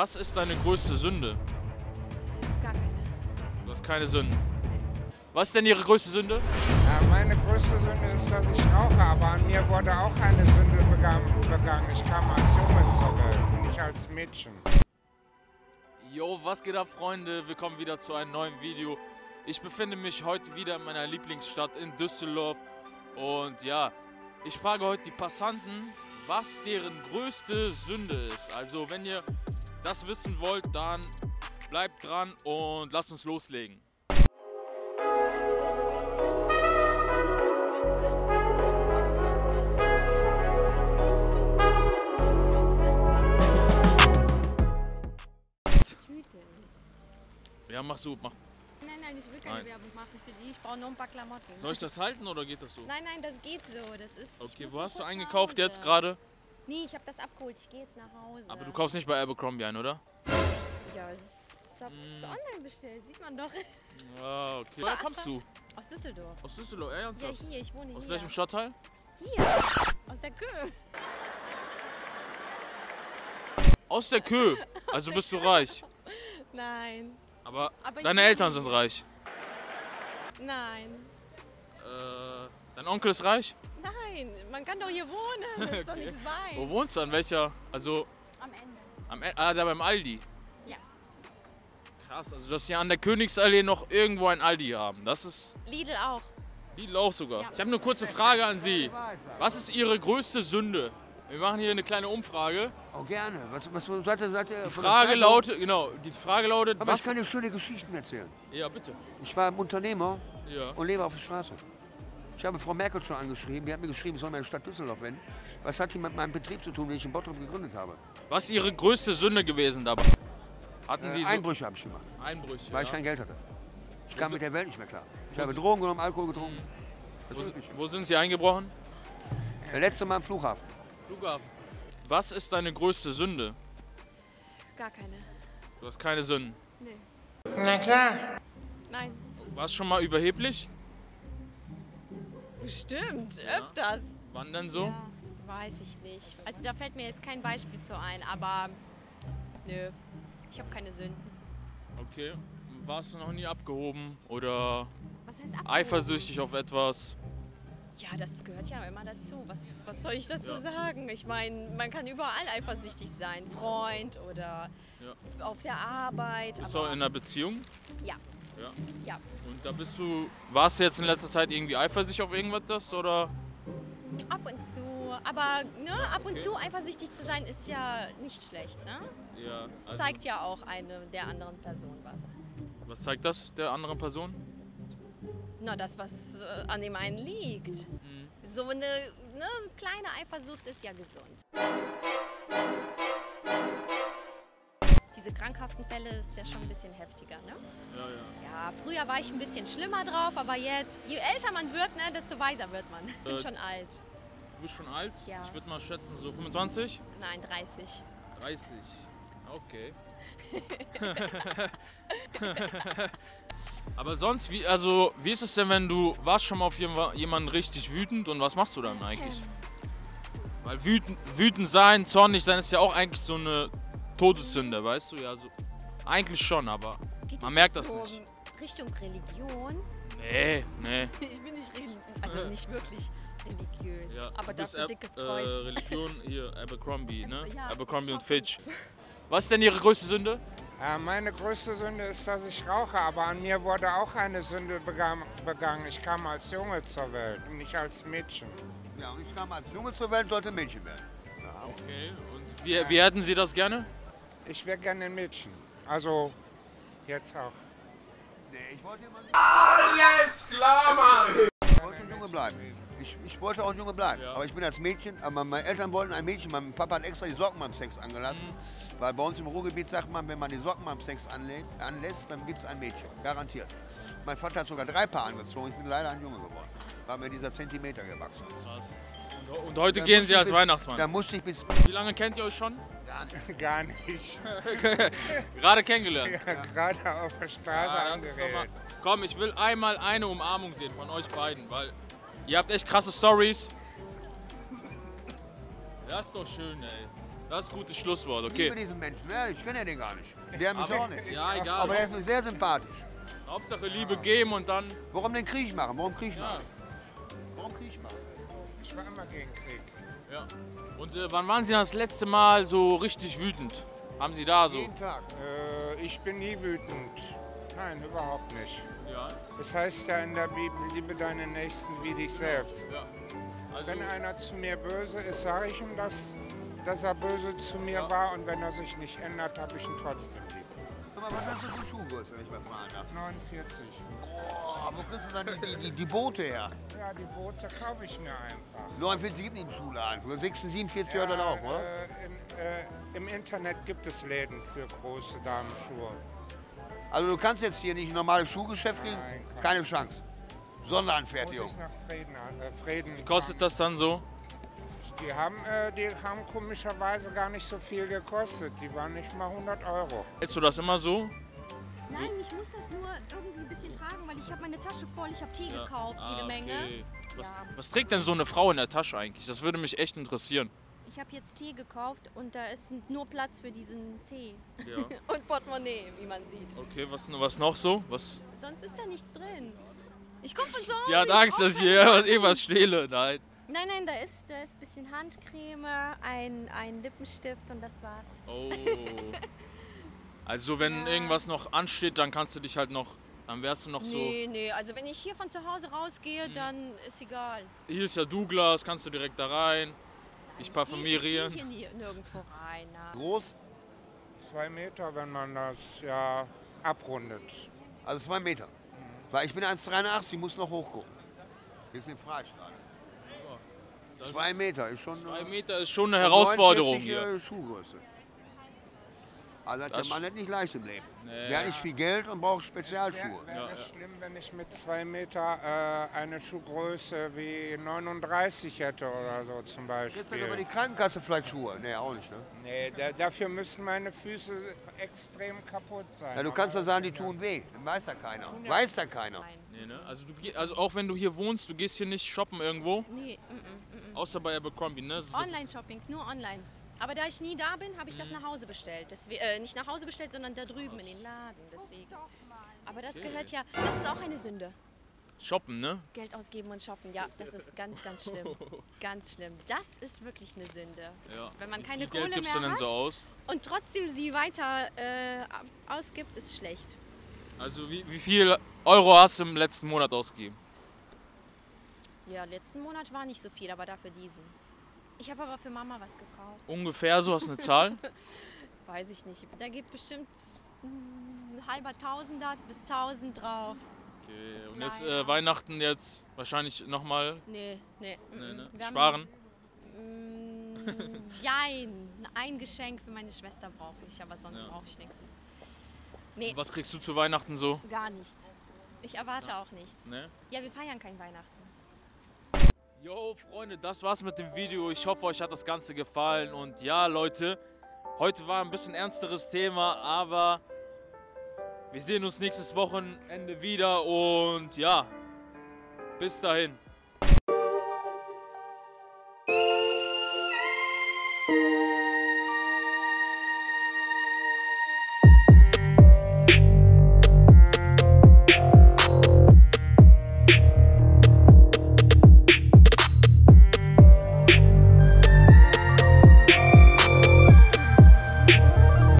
Was ist deine größte Sünde? Gar keine. Du hast keine Sünden. Was ist denn Ihre größte Sünde? Ja, meine größte Sünde ist, dass ich rauche, aber an mir wurde auch eine Sünde begangen. Ich kam als Junge zur Welt, nicht als Mädchen. Jo, was geht ab, Freunde? Willkommen wieder zu einem neuen Video. Ich befinde mich heute wieder in meiner Lieblingsstadt in Düsseldorf. Und ja, ich frage heute die Passanten, was deren größte Sünde ist. Also, wenn ihr das wissen wollt, dann bleibt dran und lasst uns loslegen. Ja, mach so, mach. Nein, nein, ich will keine Nein. Werbung machen für die. Ich brauche nur ein paar Klamotten. Soll ich das halten oder geht das so? Nein, nein, das geht so. Das ist. Okay, wo hast du eingekauft jetzt gerade? Nee, ich habe das abgeholt. Ich gehe jetzt nach Hause. Aber du kaufst nicht bei Abercrombie ein, oder? Ja, es ist- ich habe es Mm. online bestellt. Sieht man doch. Ah, okay. Woher kommst du? Aus Düsseldorf. Aus Düsseldorf, ja, Ja, hier. Ich wohne Aus hier. welchem Stadtteil? Hier. Aus der Kö. Aus der Kö. Also bist du reich. Nein. Aber, Aber deine Eltern sind reich. Nein. Äh, dein Onkel ist reich? Nein. Man kann doch hier wohnen. Das ist doch Okay. nichts Wo bei. wohnst du? An welcher? Also, Am Ende. am, E- ah, da beim Aldi. Ja. Krass, also dass wir an der Königsallee noch irgendwo ein Aldi haben. Das ist Lidl auch. Lidl auch sogar. Ja. Ich habe eine kurze Frage an Sie. Was ist Ihre größte Sünde? Wir machen hier eine kleine Umfrage. Oh, gerne. Was, was seid ihr, seid ihr Die Frage lautet, genau, die Frage lautet, Aber was... ich kann dir schöne Geschichten erzählen. Ja, bitte. Ich war Unternehmer Ja. und lebe auf der Straße. Ich habe Frau Merkel schon angeschrieben. Die hat mir geschrieben, ich soll meine Stadt Düsseldorf wenden. Was hat die mit meinem Betrieb zu tun, den ich in Bottrop gegründet habe? Was ist Ihre größte Sünde gewesen dabei? Hatten Sie Äh, so Einbrüche habe ich gemacht, Einbrüche? weil ich ja? kein Geld hatte. Ich Wo kam mit der Welt nicht mehr klar. Ich habe Drogen genommen, Alkohol getrunken. Wo, Das wo sind Sie eingebrochen? Der letzte Mal am Flughafen. Flughafen. Was ist deine größte Sünde? Gar keine. Du hast keine Sünden. Nee. Na klar. Nein. Warst schon mal überheblich? Bestimmt. Ja. Öfters. Wann denn so? Ja, das weiß ich nicht. Also da fällt mir jetzt kein Beispiel zu ein, aber nö. Ich habe keine Sünden. Okay. Warst du noch nie abgehoben oder Was heißt abgehoben? eifersüchtig auf etwas? Ja, das gehört ja immer dazu. Was, was soll ich dazu Ja. sagen? Ich meine, man kann überall eifersüchtig sein. Freund oder auf der Arbeit. Du aber in einer Beziehung? Ja. Ja. Ja. Und da bist du, warst du jetzt in letzter Zeit irgendwie eifersüchtig auf irgendwas oder? ab und zu. Aber ne, ab und okay. zu eifersüchtig zu sein ist ja nicht schlecht. Ne? Ja. Es Also, zeigt ja auch eine der anderen Person was. was zeigt das der anderen Person? Na, das, was äh, an dem einen liegt. Mhm. So eine ne, kleine Eifersucht ist ja gesund. Diese krankhaften Fälle ist ja schon ein bisschen heftiger, ne? Ja, ja. Ja, früher war ich ein bisschen schlimmer drauf, aber jetzt, je älter man wird, ne, desto weiser wird man. Ich bin Äh, schon alt. Du bist schon alt? Ja. Ich würde mal schätzen, so 25? Nein, 30. 30. Okay. Aber sonst, wie, also, wie ist es denn, wenn du warst schon mal auf jema- jemanden richtig wütend und was machst du dann eigentlich? Weil wütend, wütend sein, zornig sein ist ja auch eigentlich so eine Todessünde, weißt du? Ja, so, eigentlich schon, aber Geht Man merkt das nicht. Richtung Religion? nee, nee. Ich bin nicht religiös, also nicht wirklich religiös, Ja, aber bist dafür Ab- dickes äh, Kreuz. Religion hier, Abercrombie, ne? Ja, Abercrombie und. Fitch. Was ist denn ihre größte Sünde? Ja, meine größte Sünde ist, dass ich rauche, aber an mir wurde auch eine Sünde begangen. begangen. Ich kam als Junge zur Welt, nicht als Mädchen. Ja, und ich kam als Junge zur Welt, sollte Mädchen werden. Ja. Okay, und wie, wie hätten Sie das gerne? Ich wäre gerne ein Mädchen. Also jetzt auch. Nee, ich wollte immer Alles klar, Mann! Ich wollte ein Junge bleiben. Ich, ich wollte auch ein Junge bleiben. Ja. Aber ich bin als Mädchen, aber meine Eltern wollten ein Mädchen. Mein Papa hat extra die Socken beim Sex angelassen. Mhm. Weil bei uns im Ruhrgebiet sagt man, wenn man die Socken beim Sex anlegt, anlässt, dann gibt es ein Mädchen. Garantiert. Mein Vater hat sogar drei Paar angezogen. Ich bin leider ein Junge geworden. War mir dieser Zentimeter gewachsen. Krass. Und, und heute Da gehen Sie als bis- Weihnachtsmann. Da musste ich bis. Wie lange kennt ihr euch schon? Gar nicht. Gerade kennengelernt. Ja, Gerade auf der Straße Ja, angeredet. Komm, ich will einmal eine Umarmung sehen von euch beiden, weil ihr habt echt krasse Stories. Das ist doch schön, ey. Das ist ein gutes Schlusswort, Ich liebe okay. diesen Menschen, ja, ich kenne ja den gar nicht. Der mich Aber- auch nicht. Ja, egal. Aber er ist sehr sympathisch. Hauptsache Liebe geben und dann. Warum den Krieg machen? Warum Krieg Ja, machen? Warum Krieg machen? Ich war immer gegen Krieg. Ja. Und äh, wann waren Sie das letzte Mal so richtig wütend? Haben Sie da so? Jeden Tag. Äh, ich bin nie wütend. Nein, überhaupt nicht. Ja, Es heißt ja in der Bibel, liebe deinen Nächsten wie dich selbst. ja. Also, Wenn einer zu mir böse ist, sage ich ihm, dass, dass er böse zu mir Ja. war und wenn er sich nicht ändert, habe ich ihn trotzdem lieb. Mal, was hast du für Schuhgröße, wenn ich mal fragen darf? 49. Boah, wo kriegst du dann die, die, die, Boote her? Ja, die Boote kaufe ich mir einfach. 49 gibt nicht einen Schuhladen. Für 46, 47 hört dann Ja, auf, oder? Äh, in, äh, Im Internet gibt es Läden für große Damenschuhe. Also du kannst jetzt hier nicht ein normales Schuhgeschäft gehen? Nein, Keine Chance. Muss Sonderanfertigung. ich nach Frieden, äh, Frieden wie kostet das dann so? Die haben, äh, die haben komischerweise gar nicht so viel gekostet. Die waren nicht mal 100 Euro. Hältst du das immer so? Nein, ich muss das nur irgendwie ein bisschen tragen, weil ich habe meine Tasche voll. Ich habe Tee Ja. gekauft, Ah, jede Menge. okay. Was, Ja. was trägt denn so eine Frau in der Tasche eigentlich? Das würde mich echt interessieren. Ich habe jetzt Tee gekauft und da ist nur Platz für diesen Tee. Ja. Und Portemonnaie, wie man sieht. Okay, was, was noch so? Was? Sonst ist da nichts drin. Ich komme von so Sie hat Angst, dass ich hier irgendwas- irgendwas stehle. Nein. Nein, nein, da ist, da ist ein bisschen Handcreme, ein, ein Lippenstift und das war's. Oh. Also wenn Ja. irgendwas noch ansteht, dann kannst du dich halt noch, dann wärst du noch Nee, nee, also wenn ich hier von zu Hause rausgehe, Mhm. dann ist egal. so, hier ist ja Douglas, kannst du direkt da rein, dich parfümieren. Ich gehe hier nie- nirgendwo rein. na. Groß? Zwei Meter, wenn man das ja abrundet. Also zwei Meter. Weil ich bin 1,83, muss noch hochgucken. Hier ist eine Freistraße. Zwei Meter ist schon Zwei Meter ist schon eine Herausforderung 49, hier. Schuhgröße. Also hat Das- der Mann hat nicht leicht im Leben. Nee. Der hat nicht viel Geld und braucht Wäre Spezialschuhe. wär Ja, es ja. schlimm, wenn ich mit zwei Meter äh, eine Schuhgröße wie 39 hätte oder so zum Jetzt dann über die Beispiel. Krankenkasse vielleicht Schuhe. Nee, auch nicht, ne? Nee, da, dafür müssen meine Füße extrem kaputt sein. Ja, du kannst doch sagen, die tun weh. Das weiß ja keiner. ja- Weiß ja keiner. Nee, ne? also, du, also auch wenn du hier wohnst, du gehst hier nicht shoppen irgendwo, Nee, mm, mm, mm. Außer bei Abercrombie, ne? Das- Online-Shopping, nur online. Aber da ich nie da bin, habe ich Mhm. das nach Hause bestellt. Deswe äh, nicht nach Hause bestellt, sondern da drüben in den Laden. Deswegen. Aber das Okay. gehört ja, das ist auch eine Sünde. Shoppen, ne? Geld ausgeben und shoppen, ja, das ist ganz, ganz schlimm. Ganz schlimm. Das ist wirklich eine Sünde. Ja. Wenn man Wie keine Geld Kohle du mehr denn so hat? aus? Und trotzdem sie weiter äh, ausgibt, ist schlecht. Also wie, wie viel Euro hast du im letzten Monat ausgegeben? Ja, letzten Monat war nicht so viel, aber dafür diesen. Ich habe aber für Mama was gekauft. Ungefähr so, hast du eine Zahl? Weiß ich nicht. Da geht bestimmt mm, ein halber Tausender bis tausend drauf. Okay, und jetzt ja. äh, Weihnachten jetzt wahrscheinlich nochmal Nee, nee. mm, ne, ne? mm. Haben- sparen. Mm, Jein. Ein Geschenk für meine Schwester brauche ich, aber sonst Ja. brauche ich nichts. Nee, was kriegst du zu Weihnachten so? gar nichts. Ich erwarte auch nichts. Ne? Ja, wir feiern kein Weihnachten. Jo, Freunde, das war's mit dem Video. Ich hoffe, euch hat das Ganze gefallen. Und ja, Leute, heute war ein bisschen ernsteres Thema, aber wir sehen uns nächstes Wochenende wieder. Und ja, bis dahin.